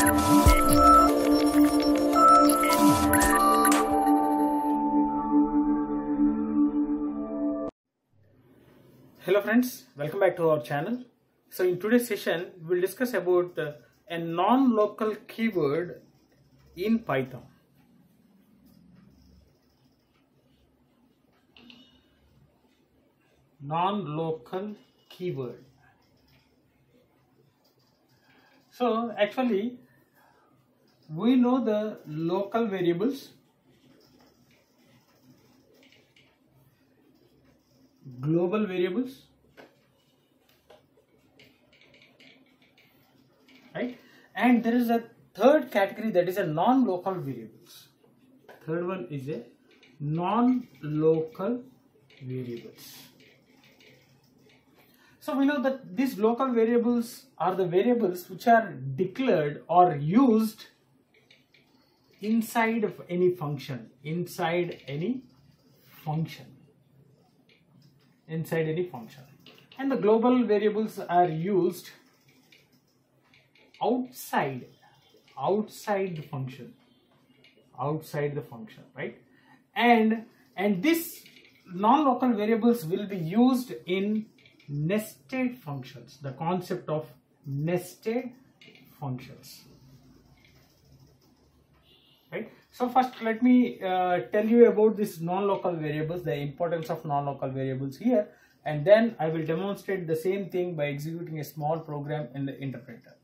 Hello friends, welcome back to our channel. So in today's session, we'll discuss about a non-local keyword in Python. Non-local keyword. So actually, we know the local variables. Global variables. Right? And there is a third category that is a non-local variables. Third one is a non-local variables. So we know that these local variables are the variables which are declared or used inside of any function inside any function inside any function. And the global variables are used outside outside the function outside the function right? And and this non-local variables will be used in nested functions the concept of nested functions right so first let me uh, tell you about this non-local variables the importance of non-local variables here and then I will demonstrate the same thing by executing a small program in the interpreter.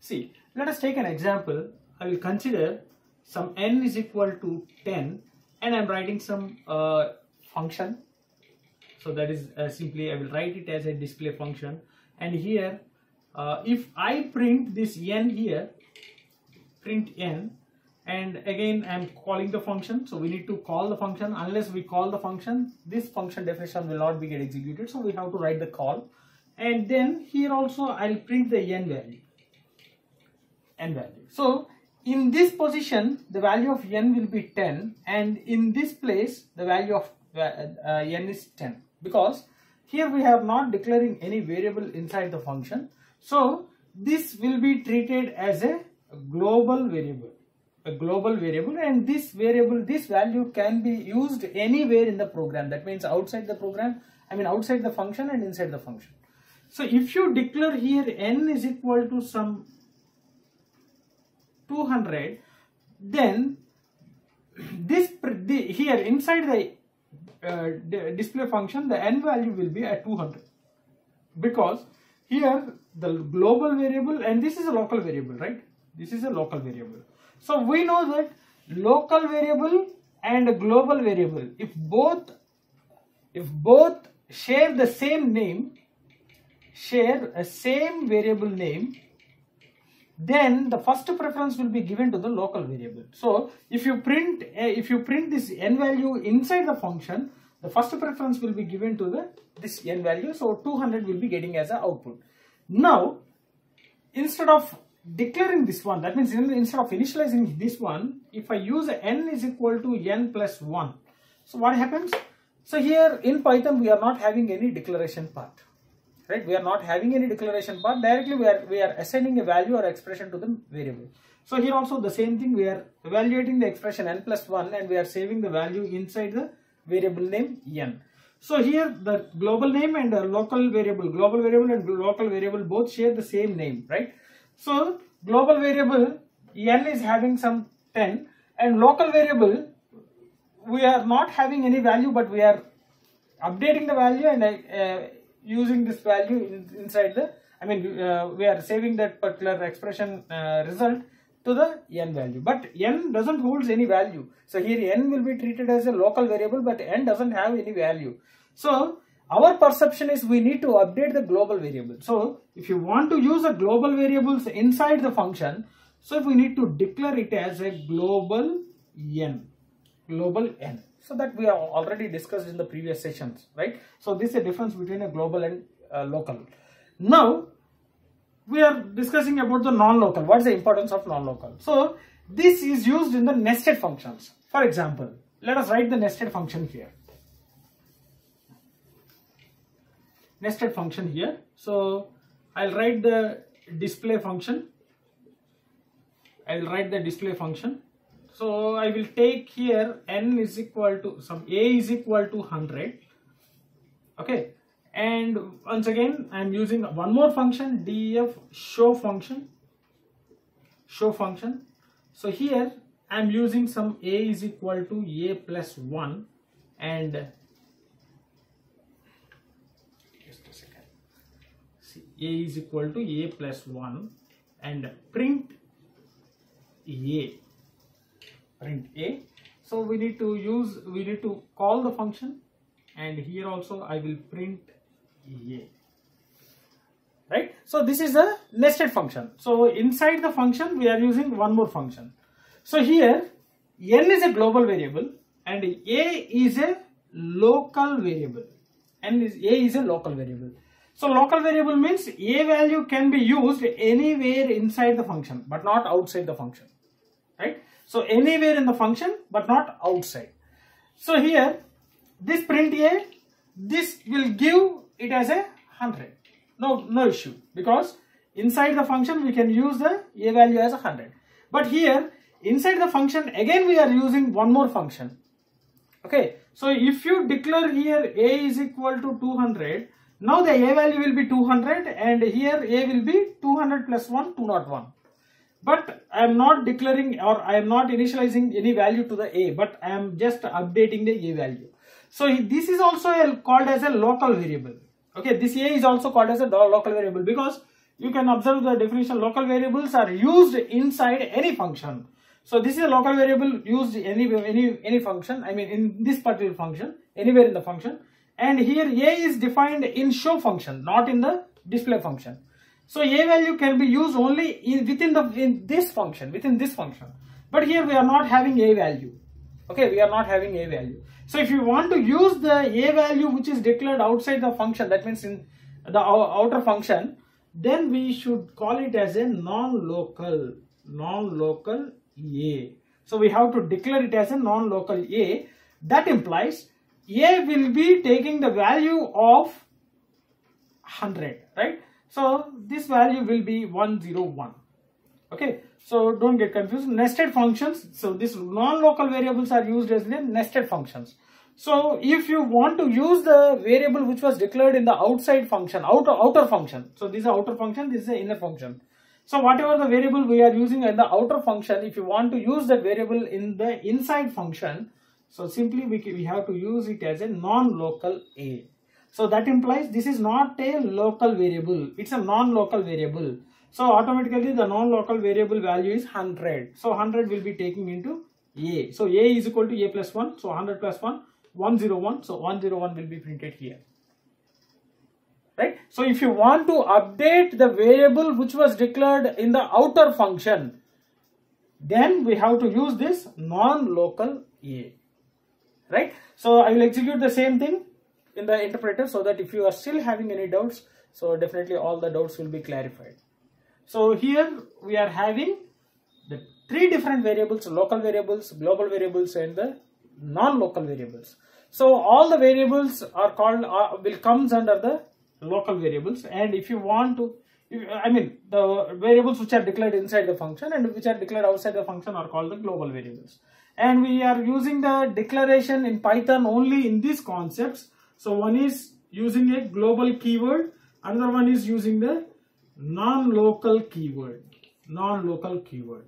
See let us take an example. I will consider some n is equal to 10 and I'm writing some uh, function. So that is uh, simply I will write it as a display function. And here uh, if I print this n here print n and again I'm calling the function. So we need to call the function. Unless we call the function this function definition will not be get executed. So we have to write the call. And then here also I'll print the n value. N value. So in this position the value of n will be 10 and in this place the value of uh, uh, n is 10 because here we have not declaring any variable inside the function. So this will be treated as a global variable a global variable and this variable this value can be used anywhere in the program. That means outside the program i mean outside the function and inside the function. So if you declare here n is equal to some 200 then this the, here inside the uh, display function the n value will be at 200 because here the global variable and this is a local variable right? This is a local variable so we know that local variable and global variable, if both, if both share the same name, share a same variable name, then the first preference will be given to the local variable. So if you print, eh, if you print this n value inside the function, the first preference will be given to the this n value. So 200 will be getting as an output. Now, instead of declaring this one. That means instead of initializing this one if I use n is equal to n plus 1 so what happens? So here in Python we are not having any declaration part right? We are not having any declaration part. Directly we are we are assigning a value or expression to the variable. So here also the same thing. We are evaluating the expression n plus 1 and we are saving the value inside the variable name n. So here the global name and the local variable global variable and local variable both share the same name right so global variable n is having some 10 and local variable we are not having any value but we are updating the value and uh, using this value in, inside the I mean uh, we are saving that particular expression uh, result to the n value. But n doesn't holds any value. So here n will be treated as a local variable but n doesn't have any value. So our perception is we need to update the global variable. So if you want to use the global variables inside the function, so we need to declare it as a global n, global n. So that we have already discussed in the previous sessions, right? So this is a difference between a global and local. Now we are discussing about the non-local. What is the importance of non-local? So this is used in the nested functions. For example, let us write the nested function here. Nested function here. So I'll write the display function I will write the display function. So I will take here n is equal to some a is equal to 100. Okay, and once again I am using one more function def show function. Show function. So here I am using some a is equal to a plus 1 and just a second. See, a is equal to a plus 1 and print a. Print a. So we need to use we need to call the function and here also I will print a. Right? So this is a nested function. So inside the function we are using one more function. So here n is a global variable and a is a local variable is a is a local variable. So local variable means a value can be used anywhere inside the function but not outside the function. Right? So anywhere in the function but not outside. So here this print a this will give it as a 100 no no issue. Because inside the function we can use the a value as a 100 but here inside the function again we are using one more function okay so if you declare here a is equal to 200 now the a value will be 200 and here a will be 200 plus 1 201 but I am not declaring or I am not initializing any value to the a but I am just updating the a value. So this is also a, called as a local variable. Okay, this a is also called as a local variable because you can observe the definition local variables are used inside any function. So this is a local variable used any any any function. I mean in this particular function anywhere in the function and here a is defined in show function not in the display function. So a value can be used only in, within the in this function, within this function. But here we are not having a value. Okay, we are not having a value. So if you want to use the a value which is declared outside the function, that means in the outer function, then we should call it as a non-local, non-local a. So we have to declare it as a non-local a. That implies a will be taking the value of 100, right? So this value will be 101. Okay, so don't get confused. Nested functions, so these non-local variables are used as the nested functions. So if you want to use the variable which was declared in the outside function, outer, outer function. So this is outer function, this is the inner function. So whatever the variable we are using in the outer function, if you want to use that variable in the inside function, so simply we, we have to use it as a non-local A. So that implies this is not a local variable. It's a non-local variable. So automatically the non-local variable value is 100. So 100 will be taking into A. So A is equal to A plus 1. So 100 plus 1, 101. So 101 will be printed here. So if you want to update the variable which was declared in the outer function, then we have to use this non-local A. Right. So I will execute the same thing in the interpreter so that if you are still having any doubts so definitely all the doubts will be clarified so here we are having the three different variables local variables global variables and the non-local variables so all the variables are called uh, will comes under the local variables and if you want to I mean the variables which are declared inside the function and which are declared outside the function are called the global variables and we are using the declaration in Python only in these concepts so one is using a global keyword, another one is using the non-local keyword, non-local keyword,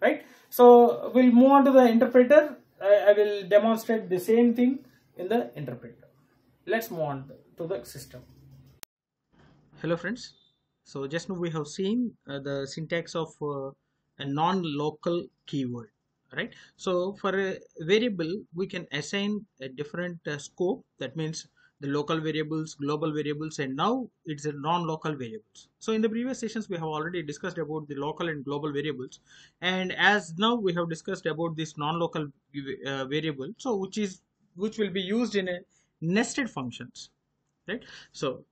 right? So we'll move on to the interpreter. I, I will demonstrate the same thing in the interpreter. Let's move on to the system. Hello friends. So just now we have seen uh, the syntax of uh, a non-local keyword right? So for a variable we can assign a different uh, scope. That means the local variables global variables and now it's a non-local variables. So in the previous sessions we have already discussed about the local and global variables. And as now we have discussed about this non-local uh, variable so which is which will be used in a nested functions right so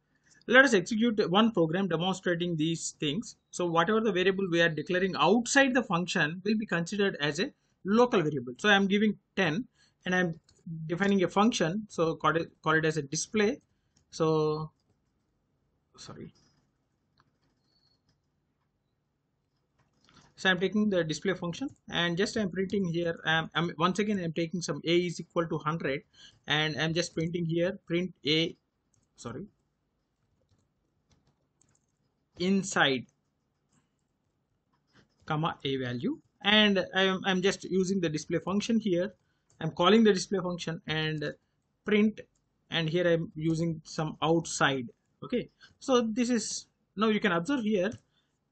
let us execute one program demonstrating these things so whatever the variable we are declaring outside the function will be considered as a local variable. So I'm giving 10 and I'm defining a function. So call it, call it as a display. So sorry. so i'm taking the display function and just i'm printing here um, I'm once again i'm taking some a is equal to 100 and i'm just printing here print a sorry. Inside comma a value. And I'm, I'm just using the display function here. I'm calling the display function and print. And here I'm using some outside. Okay. So this is now you can observe here.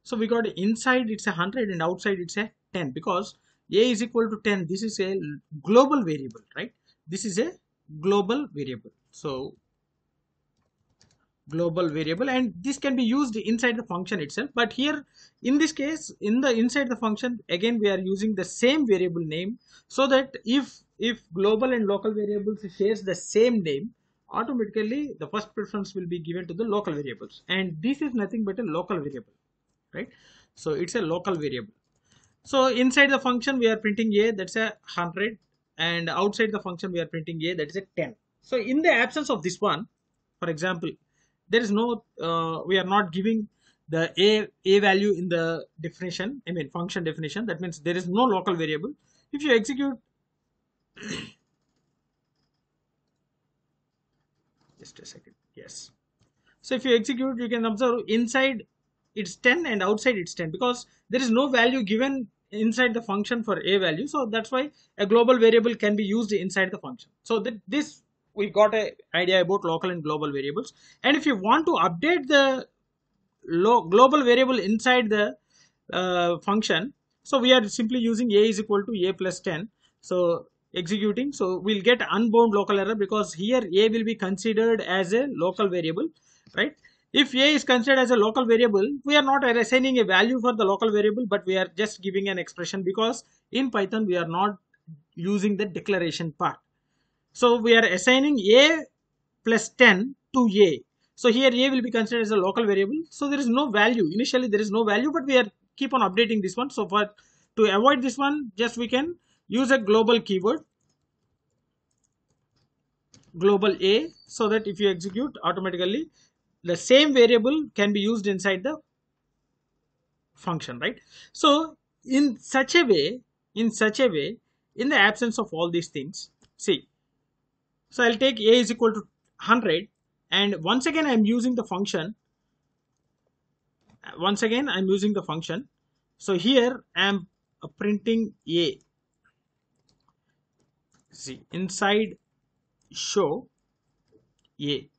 So we got inside it's a 100 and outside it's a 10 because a is equal to 10 this is a global variable right? This is a global variable. So global variable and this can be used inside the function itself. But here in this case in the inside the function again we are using the same variable name so that if if global and local variables shares the same name automatically the first preference will be given to the local variables. And this is nothing but a local variable right? So it's a local variable. So inside the function we are printing a that's a 100 and outside the function we are printing a that is a 10 so in the absence of this one for example there is no uh, we are not giving the a a value in the definition i mean function definition. That means there is no local variable. If you execute just a second yes. So if you execute you can observe inside it's 10 and outside it's 10 because there is no value given inside the function for a value. So that's why a global variable can be used inside the function. So that this we got a idea about local and global variables. And if you want to update the global variable inside the uh, function so we are simply using a is equal to a plus 10 so executing so we'll get unbound local error because here a will be considered as a local variable right? If a is considered as a local variable we are not assigning a value for the local variable but we are just giving an expression because in python we are not using the declaration part so we are assigning a plus 10 to a. So here a will be considered as a local variable. So there is no value. Initially there is no value, but we are keep on updating this one. So for to avoid this one, just we can use a global keyword global a so that if you execute automatically the same variable can be used inside the function right so in such a way in such a way in the absence of all these things see so I'll take a is equal to 100 and once again I'm using the function. Once again I'm using the function. So here I'm printing a. See inside show a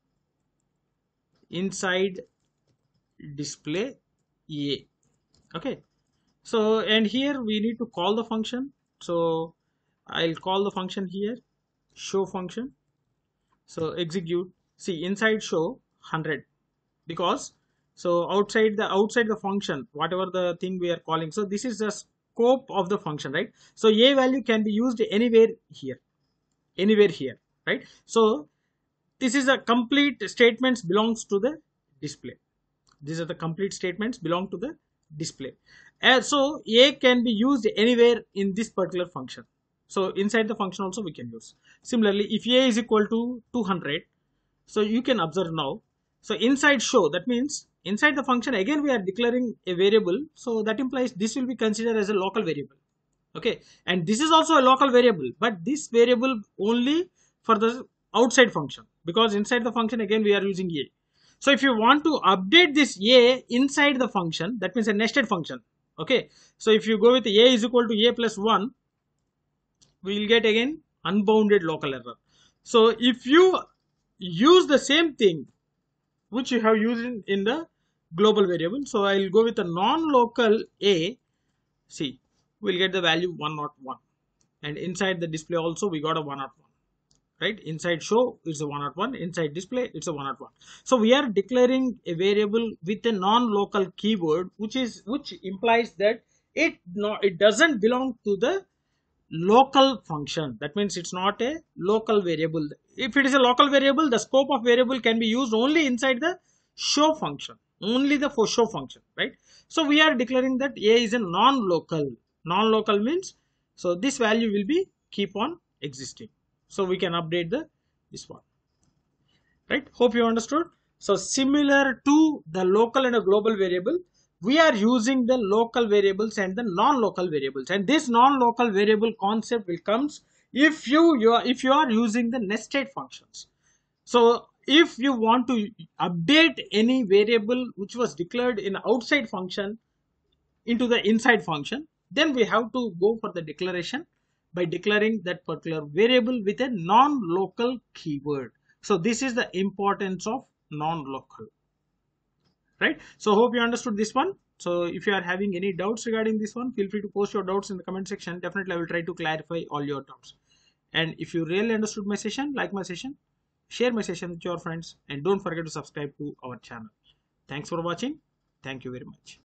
inside display a okay so and here we need to call the function so I'll call the function here show function so execute. See inside show 100 because so outside the outside the function whatever the thing we are calling. So this is the scope of the function right? So a value can be used anywhere here. Anywhere here right? So this is a complete statements belongs to the display. These are the complete statements belong to the display. And so a can be used anywhere in this particular function so inside the function also we can use. Similarly, if a is equal to 200, so you can observe now. So inside show, that means inside the function again we are declaring a variable. So that implies this will be considered as a local variable. Okay, and this is also a local variable, but this variable only for the outside function because inside the function again we are using a. So if you want to update this a inside the function, that means a nested function. Okay, so if you go with a is equal to a plus 1, we will get again unbounded local error. So if you use the same thing which you have used in, in the global variable, so I will go with a non-local a, see, we'll get the value 101 and inside the display also we got a 101 right? Inside show it's a 101 inside display it's a 101 so we are declaring a variable with a non-local keyword which is which implies that it no it doesn't belong to the local function. That means it's not a local variable. If it is a local variable the scope of variable can be used only inside the show function. Only the for show function right? So we are declaring that a is a non-local. Non-local means so this value will be keep on existing. So we can update the this one right? Hope you understood. So similar to the local and a global variable we are using the local variables and the non-local variables. And this non-local variable concept will comes if you, you are, if you are using the nested functions. So if you want to update any variable which was declared in outside function into the inside function then we have to go for the declaration by declaring that particular variable with a non-local keyword. So this is the importance of non-local right? So hope you understood this one. So if you are having any doubts regarding this one feel free to post your doubts in the comment section. Definitely i will try to clarify all your doubts. And if you really understood my session like my session share my session with your friends. And don't forget to subscribe to our channel. Thanks for watching. Thank you very much